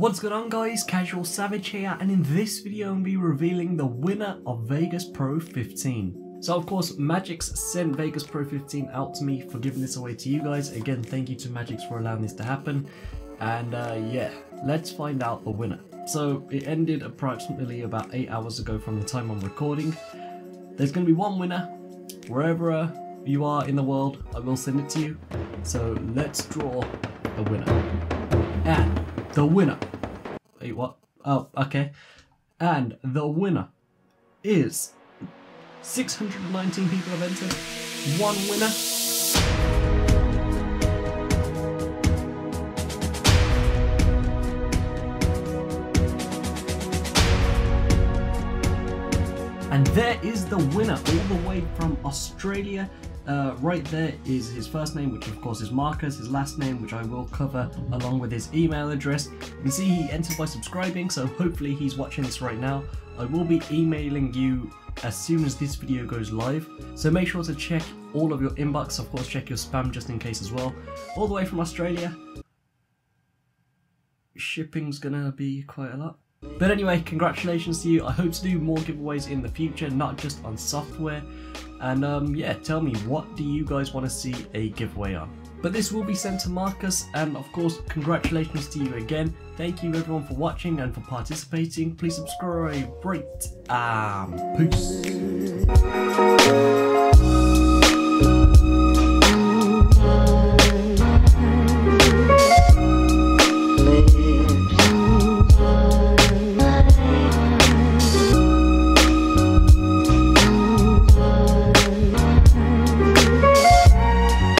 What's going on guys, Casual Savage here and in this video I'll be revealing the winner of Vegas Pro 15. So of course Magix sent Vegas Pro 15 out to me for giving this away to you guys. Again thank you to Magix for allowing this to happen and uh, yeah let's find out the winner. So it ended approximately about 8 hours ago from the time I'm recording. There's going to be one winner wherever uh, you are in the world I will send it to you. So let's draw a winner. And the winner. Wait, what? Oh, okay. And the winner is 619 people have entered. One winner. And there is the winner, all the way from Australia. Uh, right there is his first name, which of course is Marcus, his last name, which I will cover along with his email address. You can see he entered by subscribing, so hopefully he's watching this right now. I will be emailing you as soon as this video goes live, so make sure to check all of your inbox, of course check your spam just in case as well. All the way from Australia. Shipping's gonna be quite a lot. But anyway, congratulations to you. I hope to do more giveaways in the future, not just on software. And um, yeah, tell me, what do you guys want to see a giveaway on? But this will be sent to Marcus, and of course, congratulations to you again. Thank you everyone for watching and for participating. Please subscribe, rate, um, peace.